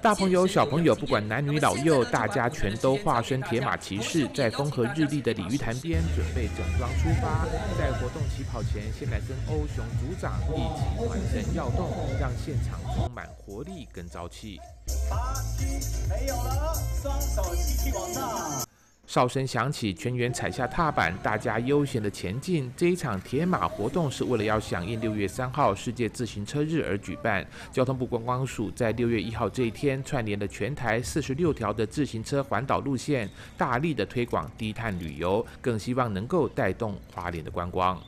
大朋友、小朋友，不管男女老幼，大家全都化身铁马骑士，在风和日丽的鲤鱼潭边准备整装出发。在活动起跑前，先来跟欧雄组长一起团神要动，让现场充满活力跟朝气。八七没有了，双手往上。哨声响起，全员踩下踏板，大家悠闲的前进。这一场铁马活动是为了要响应六月三号世界自行车日而举办。交通部观光署在六月一号这一天串联了全台四十六条的自行车环岛路线，大力的推广低碳旅游，更希望能够带动花莲的观光。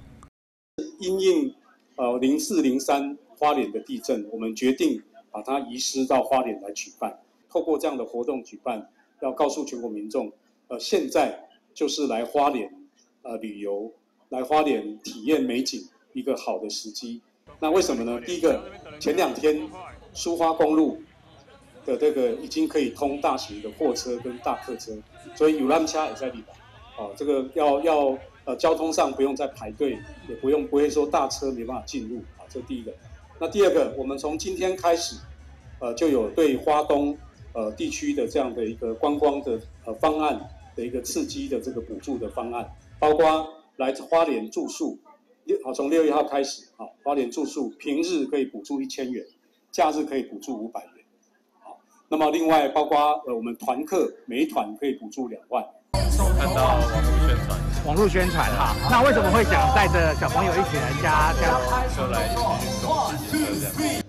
因应呃零四零三花莲的地震，我们决定把它移师到花莲来举办。透过这样的活动举办，要告诉全国民众。呃，现在就是来花莲呃旅游，来花莲体验美景一个好的时机。那为什么呢？第一个，前两天苏花公路的这个已经可以通大型的货车跟大客车，所以有浪车也在里边。哦，这个要要呃交通上不用再排队，也不用不会说大车没办法进入。啊，这第一个。那第二个，我们从今天开始，呃，就有对花东呃地区的这样的一个观光的呃方案。的一个刺激的这个补助的方案，包括来自花莲住宿，六好从六月一号开始，好花莲住宿平日可以补助一千元，假日可以补助五百元，好，那么另外包括呃我们团客每团可以补助两万。看到网络宣传，网络宣传哈，那为什么会想带着小朋友一起来加加车来运动自行车这样？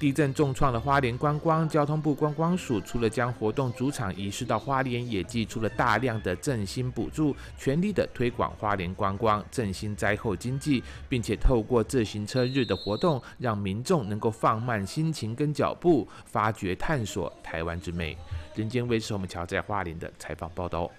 地震重创了花莲观光，交通部观光署除了将活动主场移师到花莲，也寄出了大量的振兴补助，全力的推广花莲观光，振兴灾后经济，并且透过自行车日的活动，让民众能够放慢心情跟脚步，发掘探索台湾之美。人间卫视我们桥在花莲的采访报道。